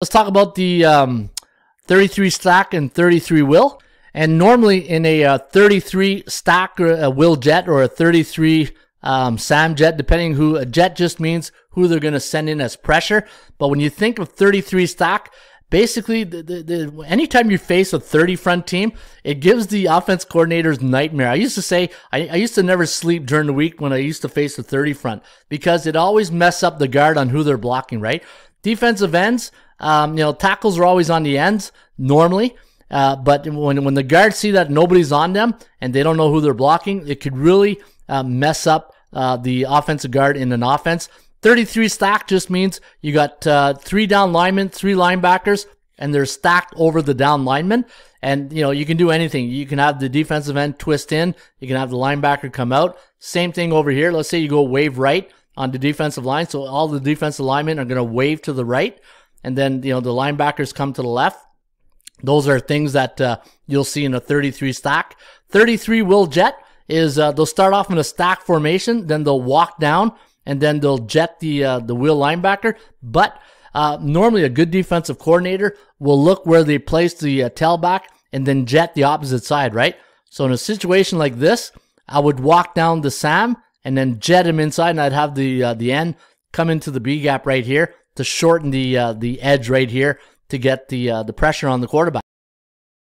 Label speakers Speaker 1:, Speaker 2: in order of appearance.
Speaker 1: Let's talk about the um, 33 stack and 33 will. And normally in a uh, 33 stack or a will jet or a 33 um, SAM jet, depending who a jet just means who they're going to send in as pressure. But when you think of 33 stack, basically the, the, the, anytime you face a 30 front team it gives the offense coordinators nightmare i used to say I, I, used to never sleep during the week when i used to face a 30 front because it always mess up the guard on who they're blocking right defensive ends um, you know tackles are always on the ends normally uh, but when, when the guards see that nobody's on them and they don't know who they're blocking it could really uh, mess up uh, the offensive guard in an offense 33 stack just means you got uh, three down linemen, three linebackers, and they're stacked over the down linemen. And, you know, you can do anything. You can have the defensive end twist in. You can have the linebacker come out. Same thing over here. Let's say you go wave right on the defensive line. So all the defensive linemen are going to wave to the right. And then, you know, the linebackers come to the left. Those are things that uh, you'll see in a 33 stack. 33 will jet is uh, they'll start off in a stack formation, then they'll walk down and then they'll jet the uh, the will linebacker. But uh, normally, a good defensive coordinator will look where they place the uh, tailback and then jet the opposite side, right? So in a situation like this, I would walk down the Sam and then jet him inside, and I'd have the uh, the end come into the B gap right here to shorten the uh, the edge right here to get the uh, the pressure on the quarterback.